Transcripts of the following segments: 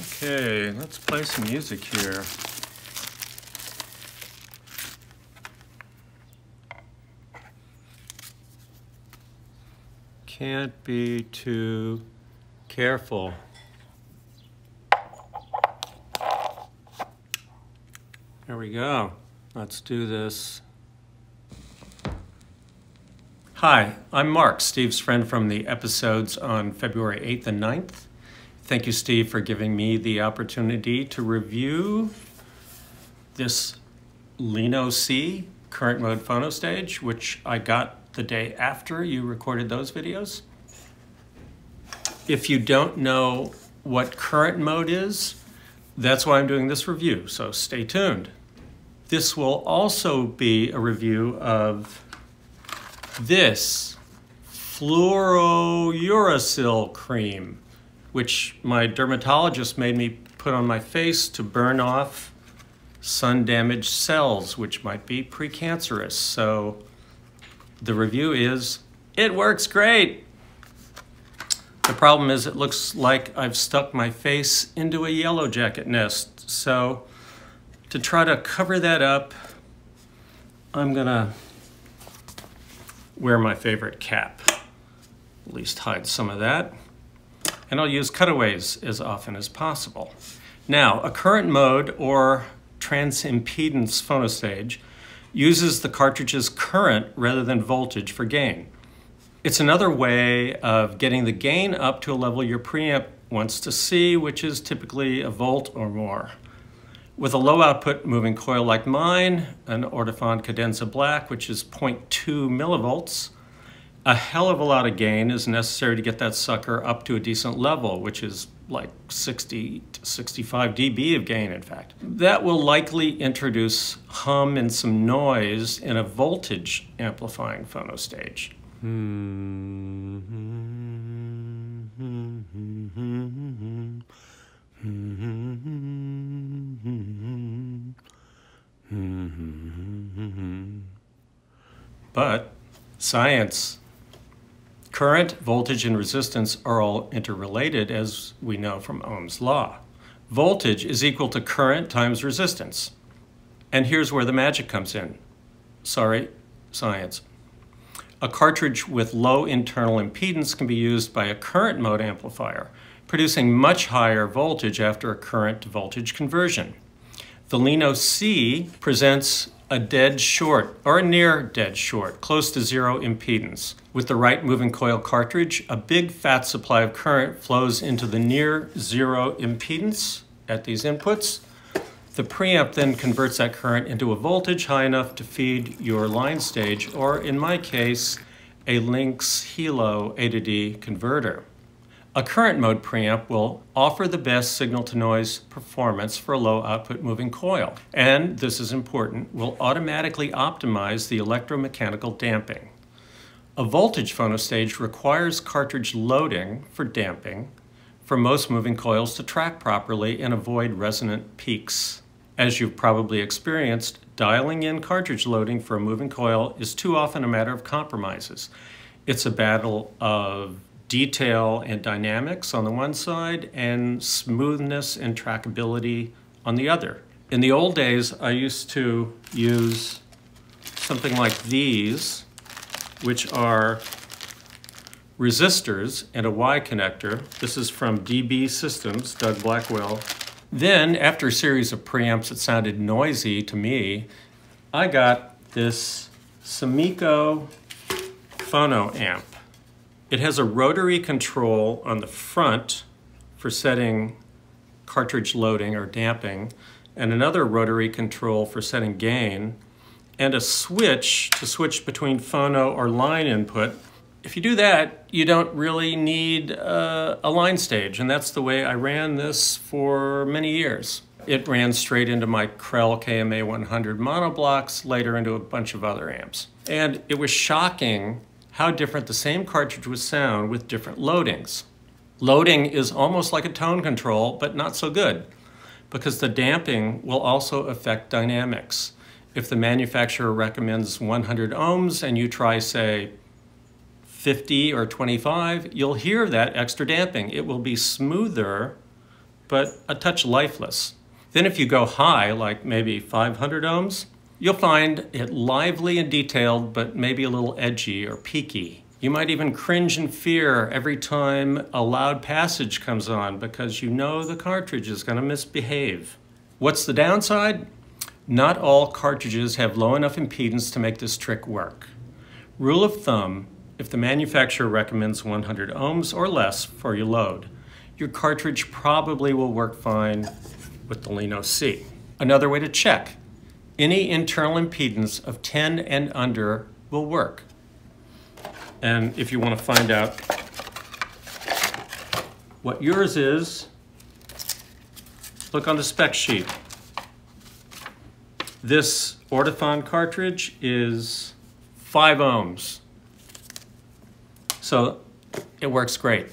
Okay, let's play some music here. Can't be too careful. There we go. Let's do this. Hi, I'm Mark, Steve's friend from the episodes on February 8th and 9th. Thank you, Steve, for giving me the opportunity to review this Lino C current mode phono stage, which I got the day after you recorded those videos. If you don't know what current mode is, that's why I'm doing this review, so stay tuned. This will also be a review of this fluorouracil cream which my dermatologist made me put on my face to burn off sun damaged cells, which might be precancerous. So the review is it works great. The problem is it looks like I've stuck my face into a yellow jacket nest. So to try to cover that up, I'm gonna wear my favorite cap. At least hide some of that and I'll use cutaways as often as possible. Now, a current mode or transimpedance phonostage uses the cartridge's current rather than voltage for gain. It's another way of getting the gain up to a level your preamp wants to see, which is typically a volt or more. With a low output moving coil like mine, an Ortofon Cadenza Black, which is 0.2 millivolts, a hell of a lot of gain is necessary to get that sucker up to a decent level, which is like 60 to 65 dB of gain, in fact. That will likely introduce hum and some noise in a voltage amplifying phonostage. But science Current, voltage, and resistance are all interrelated, as we know from Ohm's law. Voltage is equal to current times resistance. And here's where the magic comes in. Sorry, science. A cartridge with low internal impedance can be used by a current mode amplifier, producing much higher voltage after a current to voltage conversion. The Lino C presents a dead short or a near dead short, close to zero impedance. With the right moving coil cartridge, a big fat supply of current flows into the near zero impedance at these inputs. The preamp then converts that current into a voltage high enough to feed your line stage, or in my case, a Lynx Hilo A to D converter. A current mode preamp will offer the best signal to noise performance for a low output moving coil. And this is important, will automatically optimize the electromechanical damping. A voltage phonostage requires cartridge loading for damping for most moving coils to track properly and avoid resonant peaks. As you've probably experienced, dialing in cartridge loading for a moving coil is too often a matter of compromises. It's a battle of detail and dynamics on the one side and smoothness and trackability on the other. In the old days, I used to use something like these, which are resistors and a Y connector. This is from DB Systems, Doug Blackwell. Then, after a series of preamps that sounded noisy to me, I got this Sumiko Phono amp. It has a rotary control on the front for setting cartridge loading or damping, and another rotary control for setting gain, and a switch to switch between phono or line input. If you do that, you don't really need uh, a line stage, and that's the way I ran this for many years. It ran straight into my Krell KMA 100 monoblocks, later into a bunch of other amps. And it was shocking how different the same cartridge would sound with different loadings. Loading is almost like a tone control, but not so good, because the damping will also affect dynamics. If the manufacturer recommends 100 ohms and you try, say, 50 or 25, you'll hear that extra damping. It will be smoother, but a touch lifeless. Then if you go high, like maybe 500 ohms, you'll find it lively and detailed, but maybe a little edgy or peaky. You might even cringe in fear every time a loud passage comes on because you know the cartridge is going to misbehave. What's the downside? Not all cartridges have low enough impedance to make this trick work. Rule of thumb, if the manufacturer recommends 100 ohms or less for your load, your cartridge probably will work fine with the Lino C. Another way to check, any internal impedance of 10 and under will work. And if you want to find out what yours is, look on the spec sheet. This Ortofon cartridge is 5 ohms. So it works great.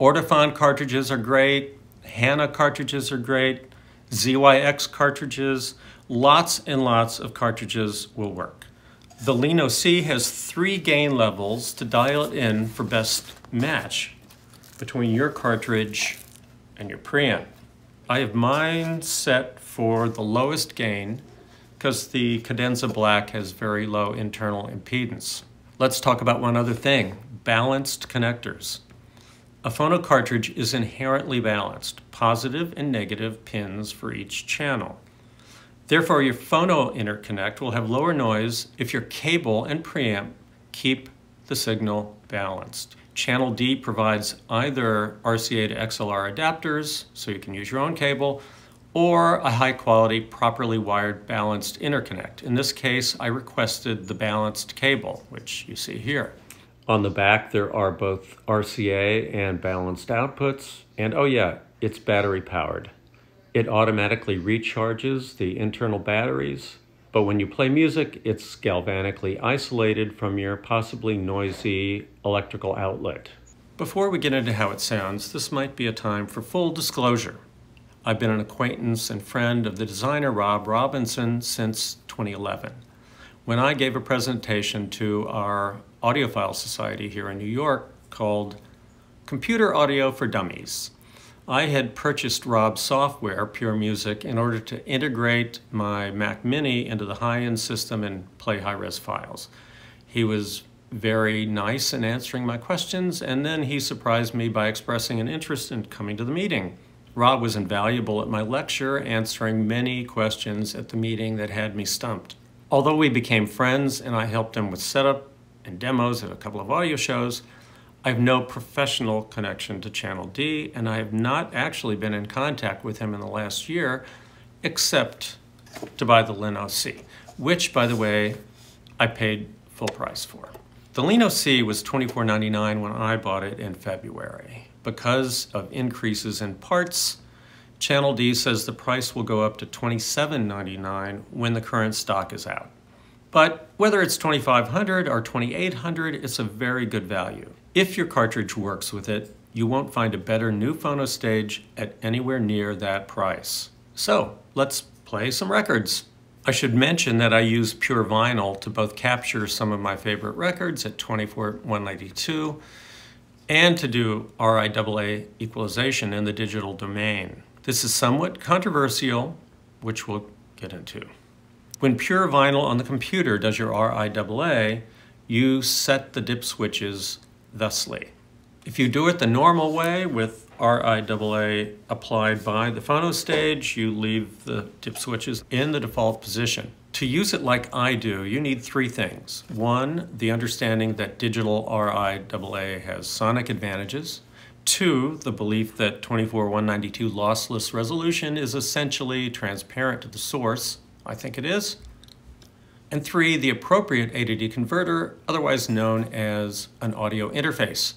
Ortofon cartridges are great. Hana cartridges are great. ZYX cartridges, lots and lots of cartridges will work. The Lino C has three gain levels to dial it in for best match between your cartridge and your preamp. I have mine set for the lowest gain because the Cadenza Black has very low internal impedance. Let's talk about one other thing, balanced connectors. A phono cartridge is inherently balanced, positive and negative pins for each channel. Therefore, your phono interconnect will have lower noise if your cable and preamp keep the signal balanced. Channel D provides either RCA to XLR adapters, so you can use your own cable, or a high quality, properly wired balanced interconnect. In this case, I requested the balanced cable, which you see here. On the back, there are both RCA and balanced outputs. And oh yeah, it's battery powered. It automatically recharges the internal batteries, but when you play music, it's galvanically isolated from your possibly noisy electrical outlet. Before we get into how it sounds, this might be a time for full disclosure. I've been an acquaintance and friend of the designer Rob Robinson since 2011 when I gave a presentation to our Audiophile Society here in New York called Computer Audio for Dummies. I had purchased Rob's software, Pure Music, in order to integrate my Mac Mini into the high-end system and play high-res files. He was very nice in answering my questions, and then he surprised me by expressing an interest in coming to the meeting. Rob was invaluable at my lecture, answering many questions at the meeting that had me stumped. Although we became friends and I helped him with setup and demos at a couple of audio shows, I have no professional connection to Channel D, and I have not actually been in contact with him in the last year, except to buy the Lino C, which, by the way, I paid full price for. The Lino C was $24.99 when I bought it in February. Because of increases in parts, Channel D says the price will go up to $27.99 when the current stock is out. But whether it's 2,500 or 2,800, it's a very good value. If your cartridge works with it, you won't find a better new phono stage at anywhere near that price. So let's play some records. I should mention that I use pure vinyl to both capture some of my favorite records at 24192 and to do RIAA equalization in the digital domain. This is somewhat controversial, which we'll get into. When pure vinyl on the computer does your RIAA, you set the dip switches thusly. If you do it the normal way with RIAA applied by the phono stage, you leave the dip switches in the default position. To use it like I do, you need three things. One, the understanding that digital RIAA has sonic advantages. Two, the belief that 24192 lossless resolution is essentially transparent to the source. I think it is. And three, the appropriate A to D converter, otherwise known as an audio interface.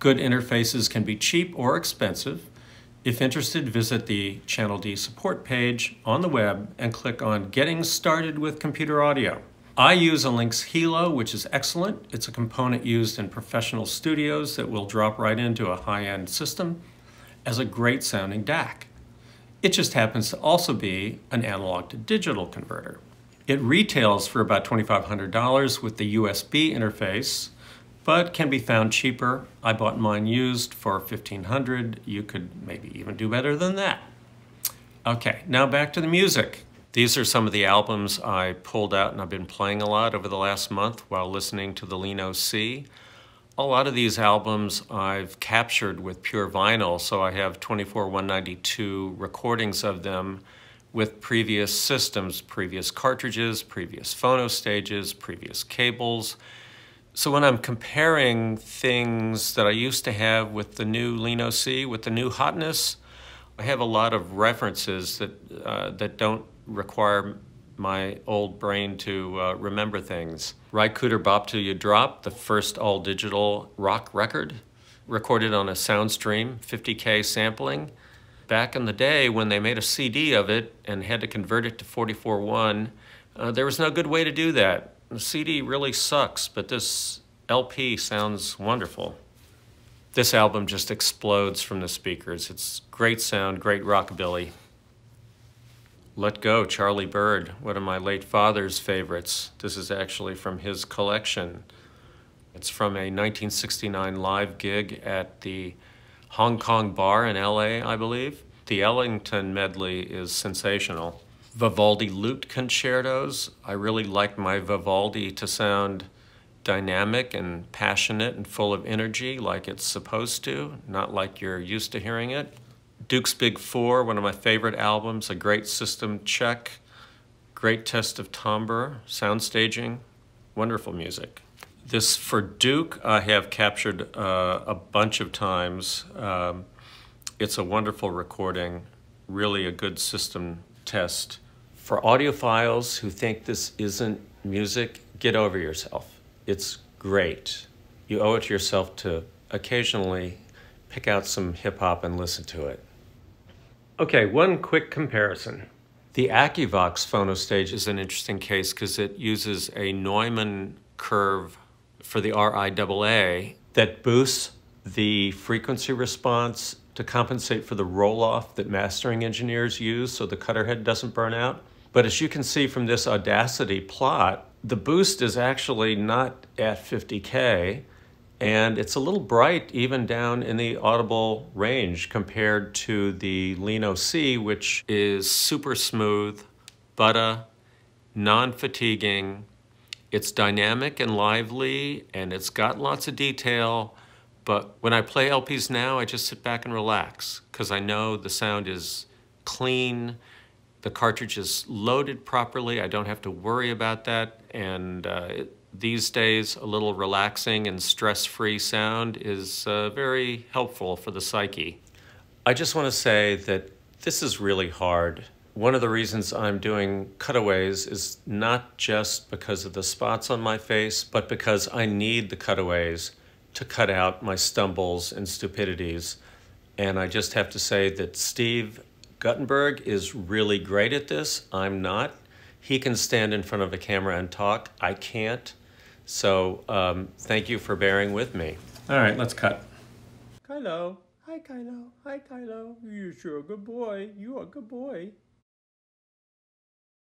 Good interfaces can be cheap or expensive. If interested, visit the Channel D support page on the web and click on Getting Started with Computer Audio. I use a Lynx Hilo, which is excellent. It's a component used in professional studios that will drop right into a high-end system as a great sounding DAC. It just happens to also be an analog to digital converter. It retails for about $2,500 with the USB interface, but can be found cheaper. I bought mine used for $1,500. You could maybe even do better than that. Okay, now back to the music. These are some of the albums I pulled out and I've been playing a lot over the last month while listening to the Lino C. A lot of these albums I've captured with pure vinyl, so I have 24192 recordings of them with previous systems, previous cartridges, previous phono stages, previous cables. So when I'm comparing things that I used to have with the new Lino C, with the new hotness, I have a lot of references that, uh, that don't require my old brain to uh, remember things. Ry Cooder Bop Till You Drop, the first all digital rock record, recorded on a Soundstream 50K sampling. Back in the day when they made a CD of it and had to convert it to 44.1, uh, there was no good way to do that. The CD really sucks, but this LP sounds wonderful. This album just explodes from the speakers. It's great sound, great rockabilly. Let Go, Charlie Byrd, one of my late father's favorites. This is actually from his collection. It's from a 1969 live gig at the Hong Kong Bar in LA, I believe. The Ellington medley is sensational. Vivaldi lute concertos. I really like my Vivaldi to sound dynamic and passionate and full of energy like it's supposed to, not like you're used to hearing it. Duke's Big Four, one of my favorite albums, a great system check, great test of timbre, sound staging, wonderful music. This for Duke, I have captured uh, a bunch of times. Um, it's a wonderful recording, really a good system test. For audiophiles who think this isn't music, get over yourself. It's great. You owe it to yourself to occasionally pick out some hip hop and listen to it. Okay, one quick comparison. The Accuvox phonostage is an interesting case because it uses a Neumann curve for the RIAA that boosts the frequency response to compensate for the roll-off that mastering engineers use so the cutter head doesn't burn out. But as you can see from this Audacity plot, the boost is actually not at 50K, and it's a little bright even down in the audible range compared to the Lino C, which is super smooth, butter, non-fatiguing. It's dynamic and lively, and it's got lots of detail, but when I play LPs now, I just sit back and relax because I know the sound is clean, the cartridge is loaded properly, I don't have to worry about that, and uh, it, these days, a little relaxing and stress-free sound is uh, very helpful for the psyche. I just want to say that this is really hard. One of the reasons I'm doing cutaways is not just because of the spots on my face, but because I need the cutaways to cut out my stumbles and stupidities. And I just have to say that Steve Guttenberg is really great at this. I'm not. He can stand in front of a camera and talk. I can't. So um, thank you for bearing with me. All right, let's cut. Kylo. Hi, Kylo. Hi, Kylo. You're sure a good boy. You are a good boy.